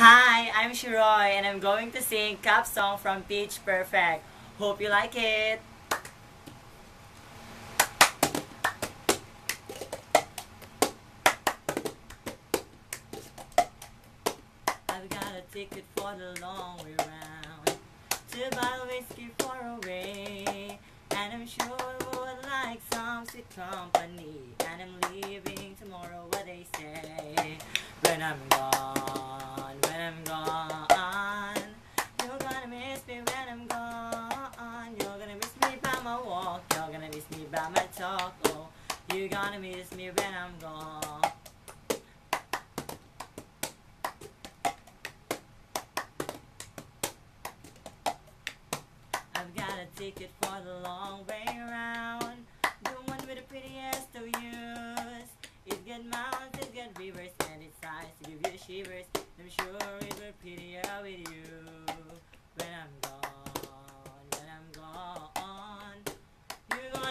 Hi, I'm Shiroi and I'm going to sing Cup Song from Pitch Perfect. Hope you like it. I've got a ticket for the long way round to buy whiskey far away, and I'm sure we would like some sweet company. And I'm leaving tomorrow. What they say when I'm gone, gonna miss me by my talk. Oh, you're gonna miss me when I'm gone. I've got a ticket for the long way round. The one with the prettiest of views. It's got mountains, it's got rivers, and it's nice to give you shivers. I'm sure it will prettier with you.